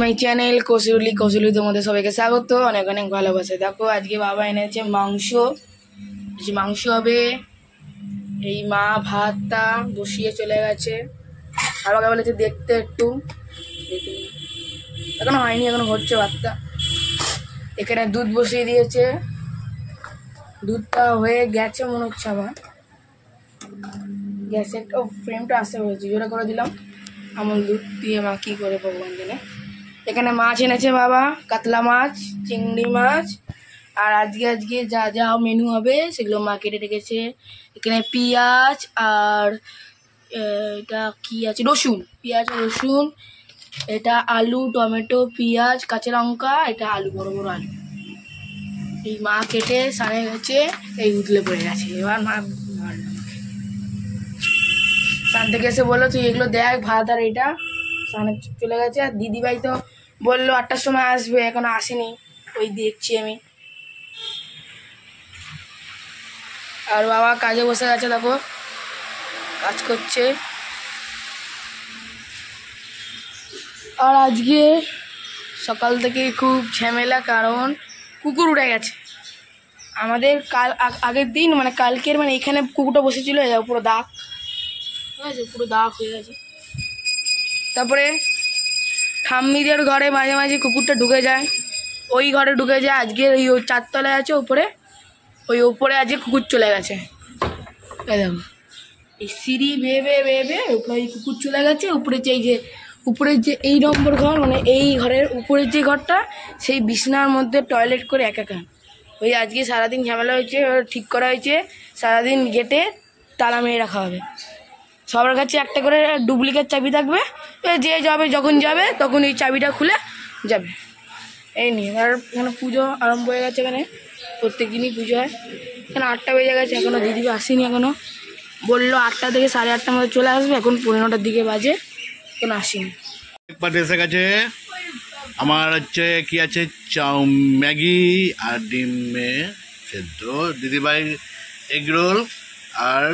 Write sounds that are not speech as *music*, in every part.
My channel কসুরুলি কসুরুলি তোমাদের সবাইকে স্বাগত, অনেক অনেক ভালোবাসে। দেখো, আজকে বাবা এনেছে মাংস। মাংস হবে, এই মা ভাতটা বসিয়ে চলে গেছে। বাবাকে বলেছে দেখতে একটু। এখনও হয়নি, এখনও হচ্ছে ভাতটা। এখানে দুধ বসিয়ে দিয়েছে। দুধটা হয়ে গেছে মনে হচ্ছে আমার গ্যাসের ফ্রেমটা আসতে হয়েছে জোরে করে দিলাম। আমল দুধ দিয়ে মা কী করে ভগবান জানে। এখানে মাছ এনেছে বাবা, কাতলা মাছ, চিংড়ি মাছ, আর আজকে আজকে যা যা মেনু হবে সেগুলো মা কেটে রেখেছে। এখানে পেঁয়াজ আর এটা কি আছে? রসুন, পেঁয়াজ রসুন, এটা আলু, টমেটো, পেঁয়াজ, কাঁচা লঙ্কা, এটা আলু, বড় বড় আলু। এই মা কেটে সানে গেছে এই উতলে পড়ে গেছে। এবার মা সান থেকে এসে বলল, তুই এগুলো দেখ, ভাত আর এটা। সানে চলে গেছে, আর দিদিভাই তো বলল, আটটার সময় আসবে, এখন আসেনি। ওই দেখছি আমি। আর বাবা কাজে বসে গেছে, দেখো। কাজ করছে। আর আজকে সকাল থেকে খুব ঝামেলা, কারণ কুকুর উড়ে গেছে। আমাদের কাল, আগ- আগের দিন মানে কালকের মানে এখানে কুকুরটা বসেছিল পুরো দাগ। ঠিক আছে, পুরো দাগ হয়ে গেছে। তারপরে ঠাম্মিদের ঘরে মাঝে মাঝে কুকুরটা ঢুকে যায়। ওই ঘরে ঢুকে যায়, আজকে ওই চারতলায় আছে উপরে। ওই উপরে আজকে কুকুর চলে গেছে। এই দেখো এই সিঁড়ি বেয়ে বেয়ে উপরে এই কুকুর চলে গেছে, উপরে যে যে উপরের যে এই নম্বর ঘর মানে এই ঘরের উপরের যে ঘরটা, সেই বিছনার মধ্যে টয়লেট করে একা ওই আজকে সারাদিন ঝামেলা হয়েছে ঠিক করা হয়েছে, সারাদিন গেটে তালা মেরে রাখা হবে। সবার কাছে একটা করে ডুপ্লিকেট চাবি থাকবে। যে যাবে, যখন যাবে তখন এই চাবিটা খুলে যাবে। এই নিয়ে, আর এখানে পুজো আরম্ভ হয়ে গেছে এখানে। প্রত্যেক দিনই পুজো হয়। এখানে আটটা বেজে গেছে এখনও দিদি আসেনি এখনও বলল আটটা থেকে সাড়ে আটটার মধ্যে চলে আসবে, এখন পনেরোটার দিকে বাজে, এখন আসেনি। একবার এসে গেছে। আমার হচ্ছে কি আছে? চাউ, ম্যাগি আর ডিমে সেদ্ধ। দিদিভাই এগ রোল আর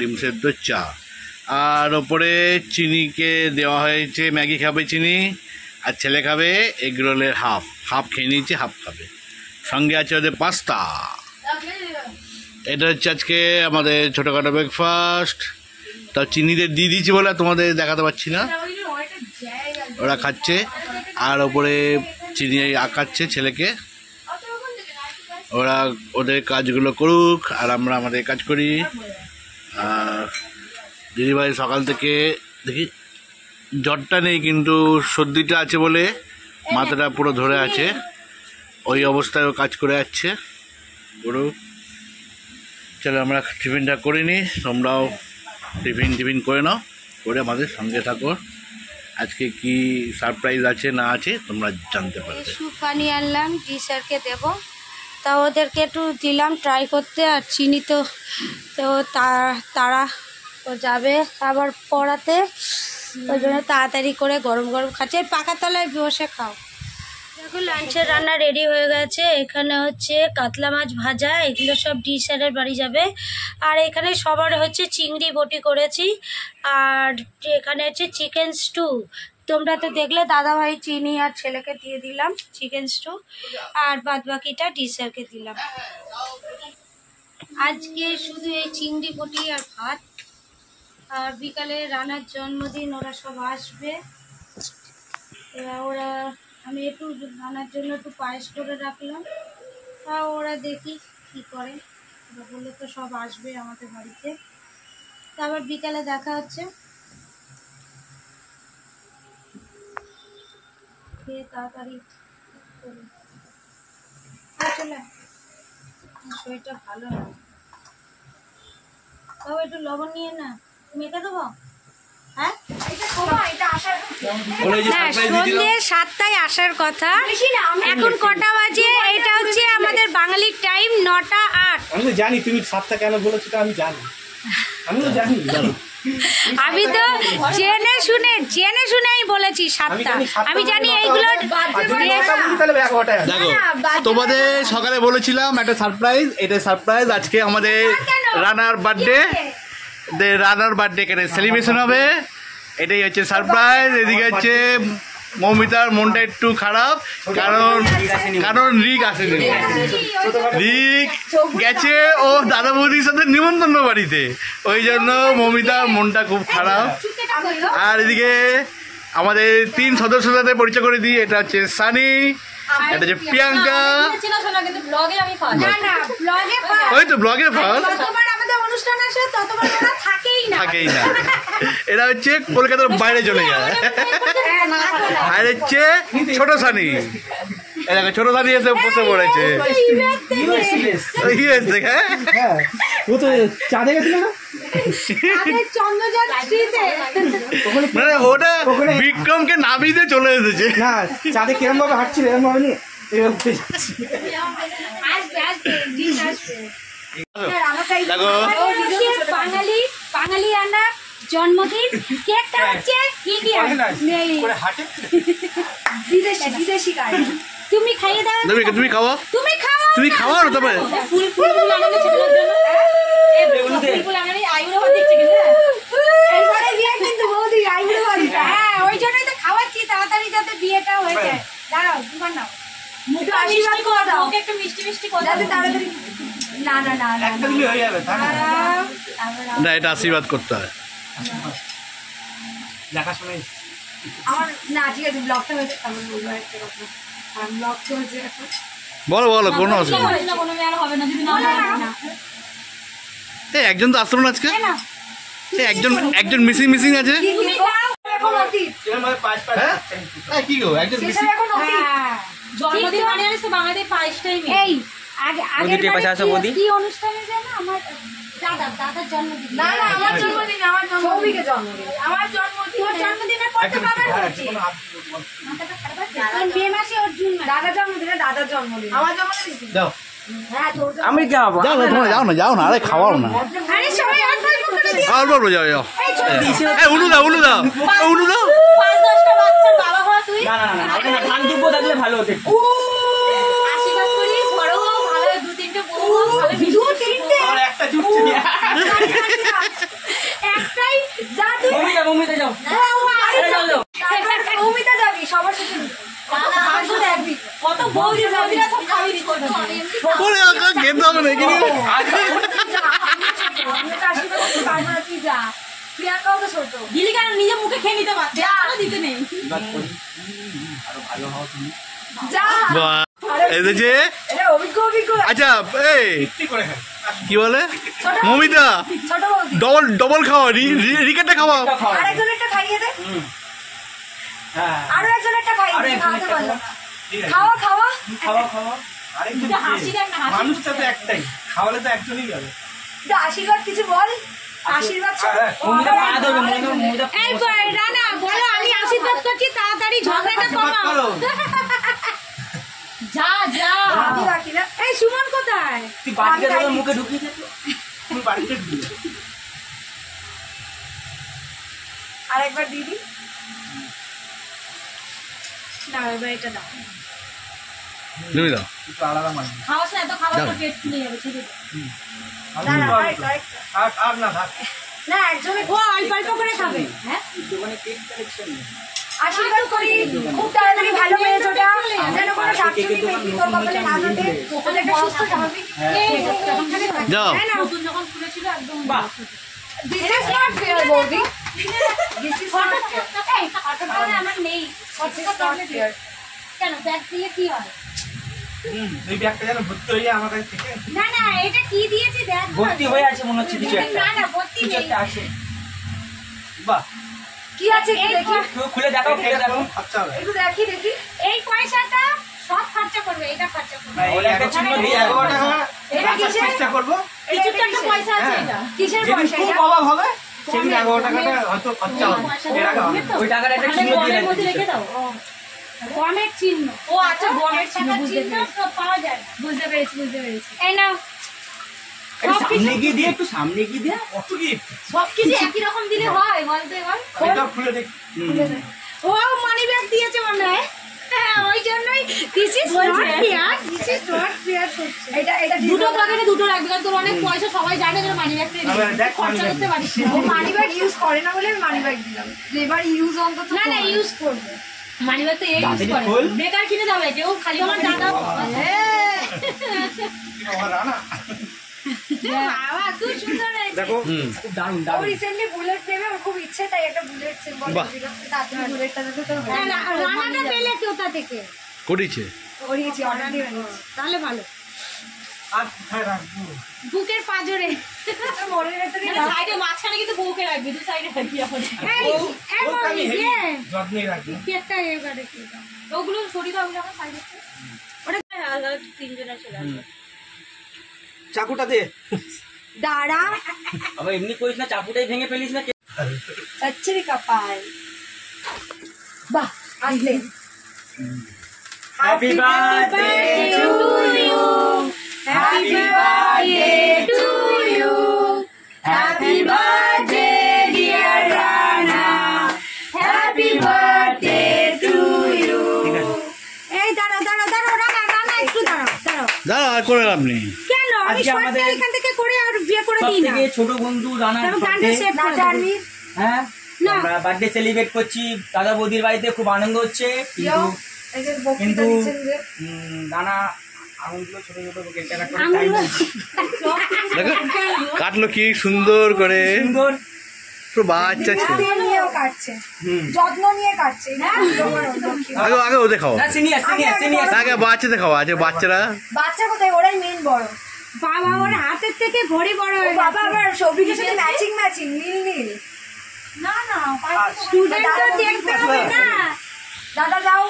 ডিম সেদ্ধ চা। আর ওপরে চিনিকে দেওয়া হয়েছে, ম্যাগি খাবে চিনি, আর ছেলে খাবে এগ রোলের হাফ। হাফ খেয়ে নিয়েছে, হাফ খাবে। সঙ্গে আছে ওদের পাস্তা। এটা হচ্ছে আজকে আমাদের ছোটোখাটো ব্রেকফাস্ট তা চিনিদের দিয়ে দিয়েছি বলে তোমাদের দেখাতে পারছি না। ওরা খাচ্ছে। আর ওপরে চিনি আঁকাচ্ছে ছেলেকে। ওরা ওদের কাজগুলো করুক, আর আমরা আমাদের কাজ করি। দিদিভাই সকাল থেকে দেখি জ্বরটা নেই, কিন্তু সর্দিটা আছে বলে মাথাটা পুরো ধরে আছে। ওই অবস্থায় কাজ করে যাচ্ছে। পুরো চলো আমরা টিফিনটা করে নিই। তোমরাও টিফিন টিফিন করে নাও, করে আমাদের সঙ্গে থাকো। আজকে কি সারপ্রাইজ আছে না আছে তোমরা জানতে স্যুপ বানিয়ে আনলাম জি স্যারকে দেবো। তা ওদেরকে একটু দিলাম ট্রাই করতে। আর চিনি তো তা- তারা তো যাবে আবার পড়াতে। ওই জন্য তাড়াতাড়ি করে গরম গরম খাচ্ছে। পাকা তলায় বসে খাও। দেখো লাঞ্চের রান্না রেডি হয়ে গেছে। এখানে হচ্ছে কাতলা মাছ ভাজা, এগুলো সব ডি স্যারের বাড়ি যাবে। আর এখানে সবার হচ্ছে চিংড়ি বটি করেছি। আর এখানে হচ্ছে চিকেন স্টু। তোমরা তো দেখলে দাদা ভাই চিনি আর ছেলেকে দিয়ে দিলাম চিকেন স্টু। আর বাদ বাকিটা ডি স্যারকে দিলাম। আজকে শুধু এই চিংড়ি বটি আর ভাত। আর বিকালে রানার জন্মদিন, ওরা সব আসবে। ওরা, আমি একটু রান্নার জন্য একটু পায়েস করে রাখলাম। তা ওরা দেখি কি করে। ওরা বললে তো সব আসবে আমাদের বাড়িতে। তারপর বিকালে দেখা হচ্ছে। খেয়ে তাড়াতাড়ি করি। চলে শরীরটা ভালো না। তাও একটু লবণ নিয়ে না। সন্ধ্যে সাতটায় আসার কথা। এখন কটা বাজে? এটা হচ্ছে আমাদের বাঙালির টাইম নটা আট। আমি তো জানি তুমি সাতটা কেন বলেছ আমি জানি। আমি তো জানি আমি তো জেনে শুনে জেনে শুনে বলেছি সাতটা। আমি জানি এইগুলো তাহলে এগারোটায় আসবে। দেখো তোমাদের সকালে বলেছিলাম একটা সারপ্রাইজ এটা সারপ্রাইজ আজকে আমাদের রানার বার্থডে রানার বার্থডে এখানে সেলিব্রেশন হবে। এটাই হচ্ছে সারপ্রাইজ এদিকে হচ্ছে মৌমিতার মনটা একটু খারাপ, কারণ কারণ রিক আসেনি। রিক গেছে ও দাদা বৌদির সাথে নিমন্ত্রণ বাড়িতে। ওই জন্য মৌমিতার মনটা খুব খারাপ। আর এদিকে আমাদের তিন সদস্যর সাথে পরিচয় করে দিই, এটা হচ্ছে সানি এটা হচ্ছে প্রিয়াঙ্কা। ওই তো ব্লগে ফার্স্ট থাকেই না। *laughs* এরা হচ্ছে কলকাতার বাইরে চলে যায়। হ্যাঁ। আর হচ্ছে ছোট সানি। এলাকা ছোট সানি এসে বসে পড়েছে। ইয়েস দেখে হ্যাঁ? ও তো চাঁদে গেছিল না? মানে ওটা বিক্রমকে নামিয়ে চলে এসেছে। না চাঁদে কিরম ভাবে হাঁটছিল ভাবে নিয়ে দেখো বাঙালি বাঙালি জন্মদিন কেকটা হচ্ছে ইন্ডিয়ান। বিদেশি বিদেশি কাজ তুমি খাইয়ে দাও তুমি তুমি খাওয়া তুমি খাও তুমি খাওয়াও না তবে ফুল ফুল ছেলেদের জন্য। ফুল এরপরে বিয়ে কিন্তু বৌদি বাড়িটা হ্যাঁ ওই জন্যই তো খাওয়াচ্ছি। তাড়াতাড়ি যাতে বিয়েটা হয়ে যায়। দাঁড়াও দুবার নাও। মুখে আশীর্বাদ করে দাও। ওকে একটু মিষ্টি মিষ্টি করে যাতে তাড়াতাড়ি না না না না একটা দিলে হয়ে যাবে না। না এটা আশীর্বাদ করতে হয়। দেখাশোনাই। আমার না ঠিক আছে ব্লগটা হয়েছে তারপর বলব একটা কথা। বলো বলো কোনো অসুবিধা নেই। না কোনো মেয়ে আর হবে না যদি না হয় না। এই একজন তো আসলো না আজকে? একজন একজন মিসিং মিসিং আছে? পাঁচ হ্যাঁ? হাঁটছেন। এই কি গো একজন সেটা জন্মদিন মানে আমি বাঙালি পাঁচটাই এই আগে আগে কি অনুষ্ঠানে যেন আমার দাদা দাদার জন্মদিন। না না আমার জন্মদিন আমার জন্মদিন। আমার জন্মদিন। আমি কি হব যাও না তোমরা যাও না যাও না আরে খাওয়াও না আরে সবাই হাত ধরে করে দিও আর বলব যাও যাও উলু দাও উলু দাও উলু দাও না না না ধান দুব্বো ভালো হতো একটু। জুটছে মমিতা মমিতা যাও। অমিতা যাবি সবার সাথে কত বৌদি সব খাবি দিত ওরে আকা খেতে হবে না এখানে দিলি কেন? নিজে মুখে খেয়ে নিতে পারছে দিতে নেই। এসেছে অভিজ্ঞ অভিজ্ঞ। আচ্ছা এই কি বলে? মমিতা ডবল ডবল খাওয়া রি- রি- রিকেটটা খাওয়া। খাও একটা খাইয়ে দে। আরও একজন খাইয়ে দে খাওয়াতে পারল না। ঠিক আছে। খাওয়া খাওয়া। খাওয়া খাওয়া। আরেকজন হাসি দেখ না, মানুষটা তো একটাই। খাওয়ালে তো একজনই যাবে। আশীর্বাদ কিছু বল। আশীর্বাদ। মমিতা পা ধরবে, মমিতা- মমিতা এই রানা বলো আমি আশীর্বাদ করছি তাড়াতাড়ি ঝগড়াটা কমাও। যা যা। এই সুমন কোথায়? তুই বাটিটা মুখে ঢুকিয়ে দে তো। তুমি বাটিটা ঢুকিয়ে দিদি? না এবার এটা দাও। দাও। একটু আলাদা না খাবার তো যাবে ছেড়ে আর থাক। একজনে অল্প অল্প করে খাবে হ্যাঁ? দোকানে কেক কালেকশন আশীর্বাদ করি খুব তাড়াতাড়ি ভালো মেয়ে জোটা যাও। না। কেন? ব্যাগ দিলে কি হয় এই ব্যাগটা যেন ভর্তি হয়ে আমার কাছে থেকে। না না এটা কি দিয়েছে? দেখ ভর্তি হয়ে আছে মনে হচ্ছে কিছু একটা। না না ভর্তি নেই। একটা আছে। বাহ। কি আছে দেখি। খুলে দেখাও খুলে দেখো একটু দেখি দেখি। এই পয়সাটা সব খরচা করবে এটা খরচা করবে। না, একটা চিহ্ন দিয়ে এগারো টাকা এটা কিসের? চেষ্টা করব। কিছু তো একটা পয়সা আছে হ্যাঁ। এটা। কিসের পয়সা খুব অভাব হবে সেদিন এগারো টাকাটা হয়তো খরচা হবে। ওই টাকার একটা চিহ্ন দিয়ে রাখবে দাও। গমের চিহ্ন। ও আচ্ছা গমের চিহ্ন বুঝতে পেরেছি। পাওয়া যায় বুঝতে পেরেছি বুঝতে পেরেছি। এই নাও। একটু সামনে গিয়ে দিয়ে একটু সামনে গিয়ে দিয়ে কত gift? সব কিছু একই রকম দিলে হয়। বলতে এবার এটা খুলে দেখ। ও মানি ব্যাগ দিয়েছে মনে হয়। হ্যাঁ ওই জন্যই this is not fair this is not fair এটা এটা দুটো পকেটে দুটো রাখবি কারণ তোর অনেক পয়সা সবাই জানে যে মানি খরচা করতে পারিস ও মানি ব্যাগ ইউজ করে না বলে আমি মানি ব্যাগ দিলাম। এবার ইউজ অন্তত না না ইউজ করবে। মানিব্যাগ তো এই ইউজ করে। বেকার কিনে যাবে কেউ খালি আমার দাদা হয়েছে দেখো। হুম খুব দারুণ। দারুণ রিসেন্টলি বুলেট নেবে ওর খুব ইচ্ছে তাই একটা বুলেট সিম্বল বাহ। তাড়াতাড়ি বুলেটটা দেখে তো না, না, রানাটা পেলে কোথা থেকে? করিছে? করিয়েছি অর্ডার দিয়ে তাহলে ভালো। আর কোথায় রাখব বুকের পাজরে। সাইডে মাঝখানে কিন্তু বউকে রাখবি দু সাইডে রাখবি হেভি যত্নে রাখব। কি এবারে ওগুলো সরিয়ে দাও সাইডে ওটা তিনজনের চলে আসবে চাকুটা দে। দাঁড়া। আবার এমনি করিস না চাপুটাই ভেঙে ফেলিস না আচ্ছা রে কপাল। বাহ আসলে। Happy birthday to you happy birthday to you happy birthday dear Rana happy birthday to you এই দাঁড়াও দাঁড়াও দাঁড়াও রানা রানা একটু দাঁড়াও দাঁড়াও। দাদা আর করে লাভ নেই। কেন আমি শর্টটা এখান থেকে করে আর বিয়ে করে দিই না। ছোট বন্ধু রানার গানটা সেভ করে হ্যাঁ? আমরা বার্থডে সেলিব্রেট করছি। দাদা বৌদির বাড়িতে খুব আনন্দ হচ্ছে। কিন্তু কাটলো কি সুন্দর করে। সুন্দর। বাচ্চা ছিল। দিয়ে নিয়েও কাটছে। যত্ন নিয়ে কাটছে। না তোমার লক্ষ্মী। আগে আগে ও দেখাও। আগে বাচ্চা দেখাও আছে বাচ্চারা। বাচ্চা কোথায়? ওরাই মেন বড়। বাবা ওর হাতের থেকে ঘড়ি বড় হয়ে বাবা আবার সৌভিকের সাথে ম্যাচিং ম্যাচিং নীল নীল। না না স্টুডেন্ট তো দেখতে হবে না। দাদা যাও।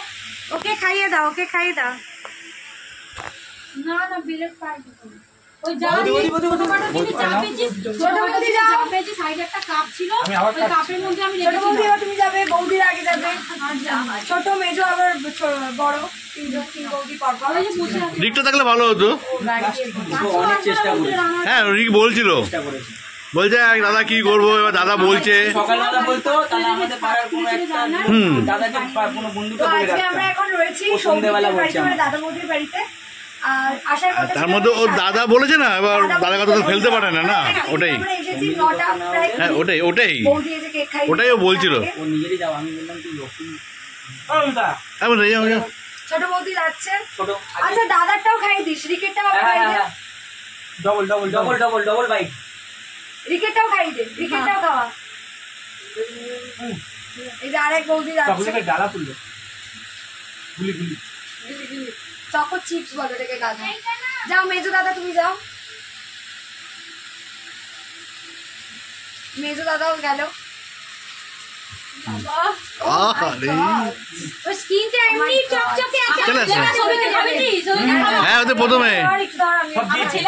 ওকে খাইয়ে দাও ওকে খাইয়ে দাও। না না বিলেট পাই ওই যা বৌদি, বৌদি, বৌদি, বৌদি। ছোটখাটো জিনিস যা পেয়েছিস, ছোট বৌদি যাও। যা সাইডে একটা কাপ ছিল। ওই কাপের মধ্যে আমি ছোট বৌদি তুমি যাবে বৌদির আগে যাবে। ছোট মেজো আবার বড়। দিকটা থাকলে ভালো হতো। চেষ্টা হ্যাঁ রিক বলছিল। বলছে দাদা কি করব? এবার দাদা বলছে। হুম। তার মধ্যে ওর দাদা বলেছে না এবার দাদা কথা তো ফেলতে পারে না না ওটাই। হ্যাঁ ওটাই ওটাই। ওটাই ও বলছিল। আমি ছোট বৌদি যাচ্ছে। আচ্ছা দাদারটাও খাইয়ে দিস রিকেটটাও আবার খাইয়ে দে। Double double double double double bike রিকেটটাও খাইয়ে দে রিকেটটাও খাওয়া। এই যে আরেক বৌদি যাচ্ছে। চকলেটের ডালা তুললো। গুলি গুলি। চকো চিপস বলে এটাকে গাজা যাও মেজো দাদা তুমি যাও। মেজো দাদাও গেল। হ্যাঁ ওদের প্রথমে। আছে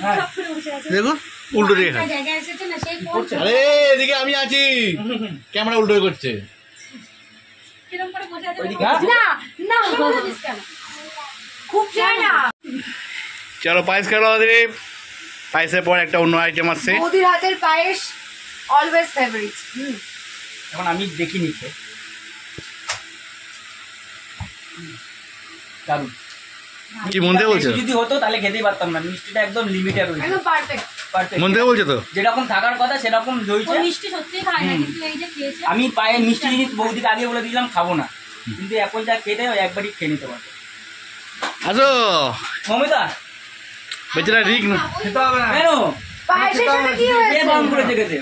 হ্যাঁ। সব করে বসে আছে দেখো উল্টো দিকে আরে এদিকে আমি আছি। ক্যামেরা উল্টো করছে। আছে? চলো পায়েস খেলো পায়েসের পর একটা অন্য আইটেম আসছে। বৌদির হাতের পায়েস। অলওয়েজ ফেভারিট হুম। এখন আমি দেখি নিচ্ছে দারুণ। কি মন থেকে বলছো? যদি হতো তাহলে খেতেই পারতাম না। মিষ্টিটা একদম লিমিটেড একদম পারফেক্ট। মন থেকে বলছো তো? যেরকম থাকার কথা সেরকম মিষ্টি সত্যি খায় না কিন্তু এই যে খেয়েছে। আমি পায়ে মিষ্টি জিনিস বৌদিকে আগে বলে দিলাম খাব না। কিন্তু এখন যা খেতে হয় একবারই খেয়ে নিতে পারব। আসো। মমিতা। বেচারা রিক না। খেতে হবে না। কেন পায়েসের সাথে কি কে হয়েছে?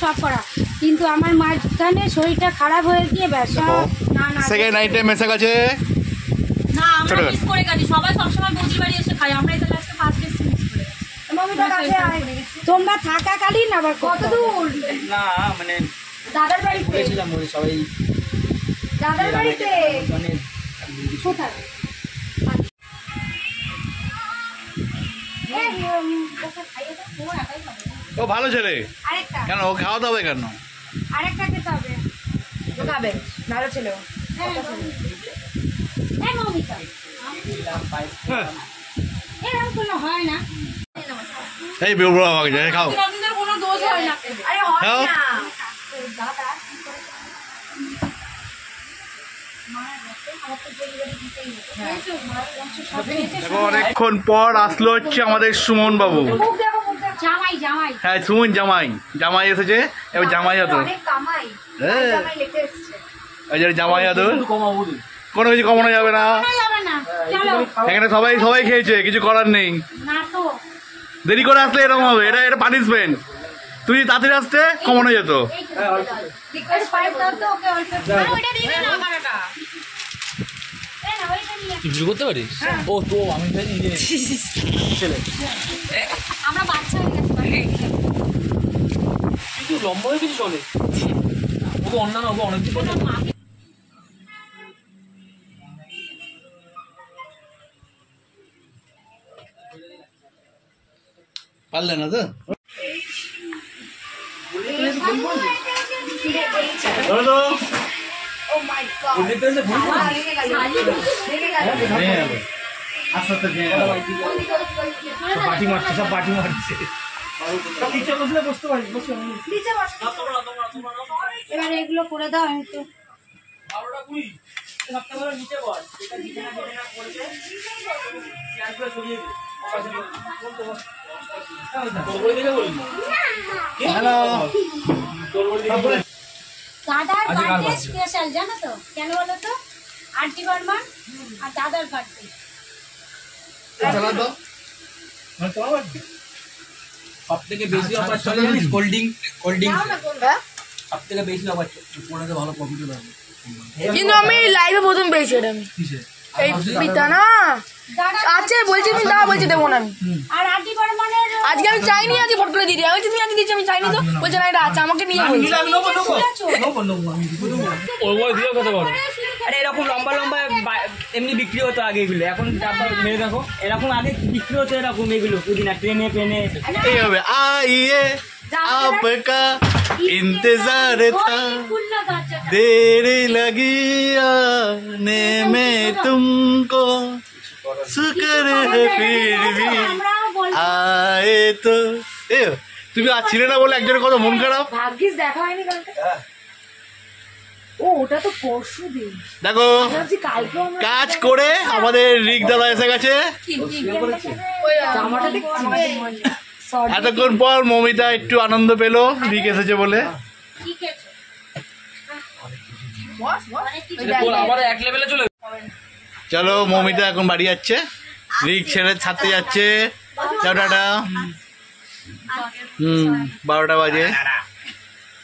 সব করা কিন্তু আমার মাঝখানে শরীরটা খারাপ হয়ে গিয়ে ব্যাস না না সেকেন্ড আইটেম এসে গেছে না আমরা। মিস করে। গেছি। সবাই সবসময় বৌদির বাড়ি এসে খাই আমরা এটা আজকে ফার্স্ট ডে মিস করে তোমরা থাকাকালীন আবার কত দূর? না মানে দাদার বাড়িতে? বলেছিলাম ওই সবাই দাদার বাড়িতে? মানে কোথায়? ও ভালো ছেলে। কেন ও খাওয়াতে হবে কেন? আরেকটা খেতে হবে। খাবে। ভালো ছিল হ্যাঁ, এই কোনো হয় না। এই বেবড়ো আমাকে যায় খাও। কোনো দোষ হয় না। আরে হয় না। অনেকক্ষণ পর আসলো হচ্ছে আমাদের সুমন বাবু জামাই জামাই। হ্যাঁ সুমন জামাই। জামাই এসেছে এবার জামাই হতো অনেক হ্যাঁ জামাই লিখে যে জামাই হতো একটু কমাবো রে। কোনো কিছু কমানো যাবে না। করা যাবে না। চলো। এখানে সবাই সবাই খেয়েছে কিছু করার নেই। দেরি করে আসলে এরকম হবে এটা এটা পানিশমেন্ট তুই তাড়াতাড়ি আসতে কমানো যেত। এই তুই শুরু করতে পারিস? ও তো আমি জানি ছেলে *laughs* আমরা বাচ্চা হয়ে গেছি কিন্তু লম্বা হয়ে কিছু চলে ওকে অন্যান্য ওকে অনেক দিন পরে পারলে না তো? ও মাই গড আস্তে মারছে সব পাটি মারছে। সব বসলে বসতে পারিস বসে নিচে বস। এবারে এগুলো করে দাও আমি তো বারোটা কুড়ি। নিচে এটা নিচে না না চেয়ারগুলো সরিয়ে দে। দাদার বার্থডে স্পেশাল জানো তো? কেন বলো তো? আন্টি বর্মন আর দাদার বার্থডে চালা? সব থেকে বেশি অফার চলে জানিস? কোল্ড ড্রিঙ্ক কোল্ড ড্রিঙ্ক সব থেকে বেশি অফার পড়াতে ভালো প্রফিট হবে। কিন্তু আমি লাইভে প্রথম পেয়েছি এটা আমি। এই পিতা না। দাদা আছে বলছি তুমি দাও বলছি দেবো না আমি। আজকে আমি চাইনি আজকে ফট করে দিয়ে আমি তুমি আজকে দিচ্ছি আমি চাইনি তো? বলছে না এটা আছে আমাকে নিয়ে বলছি। আরে এরকম লম্বা লম্বা এমনি বিক্রি হতো আগে এগুলো এখন তারপর মেরে দেখো এরকম আগে বিক্রি হতো এরকম এগুলো পুদিনা ট্রেনে ট্রেনে এই হবে आइए आपका इंतजार था খুললো দরজাটা देर लगी आने में तुमको शुक्र है फिर भी আমরাও বল आए तो এ তুমি আর ছিলে না বলে একজনের কত মন খারাপ ভাগ্যিস দেখা হয়নি কালকে ও ওটা তো পরশু দিন দেখো কাজ করে আমাদের রিক দাদা এসে গেছে। এতক্ষণ পর মমিতা একটু আনন্দ পেল রিক এসেছে বলে। চলে চলো মমিতা এখন বাড়ি যাচ্ছে। রিক ছেড়ে ছাড়তে যাচ্ছে। যাও টাটা। হুম বারোটা বাজে।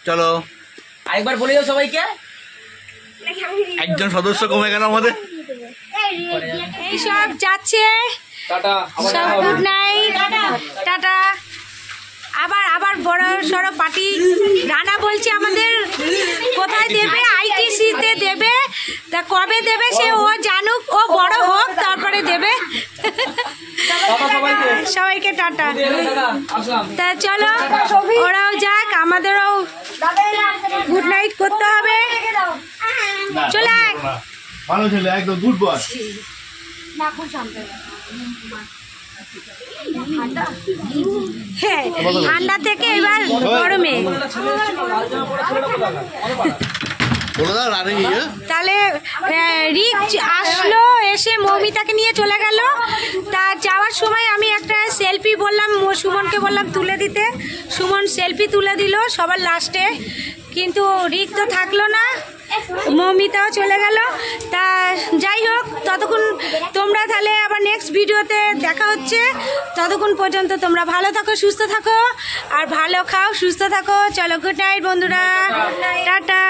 চলো। আরেকবার বলে দাও সবাইকে। একজন সদস্য কমে গেল আমাদের। এই সব যাচ্ছে সব গুড নাইট টাটা। আবার আবার বড় সড় পার্টি। রানা বলছে আমাদের কোথায় দেবে? আইটিসিতে দেবে। তা কবে দেবে সে ও জানুক ও বড় হোক তারপরে দেবে। সবাইকে। সবাইকে টাটা। তা চলো ওরাও যাক আমাদেরও গুড নাইট করতে হবে। চলে ভালো ছেলে একদম গুড বয় হ্যাঁ ঠান্ডা থেকে এবার গরমে। তাহলে রিক আসলো, এসে মৌমিতাকে নিয়ে চলে গেল। তা যাওয়ার সময় আমি একটা সেলফি বললাম সুমনকে বললাম তুলে দিতে। সুমন সেলফি তুলে দিল সবার লাস্টে কিন্তু রিক তো থাকল না। মৌমিতাও চলে গেল। তা যাই হোক ততক্ষণ তোমরা তাহলে আবার নেক্সট ভিডিওতে দেখা হচ্ছে। ততক্ষণ পর্যন্ত তোমরা ভালো থাকো সুস্থ থাকো আর ভালো খাও সুস্থ থাকো। চলো গুড নাইট বন্ধুরা। টাটা।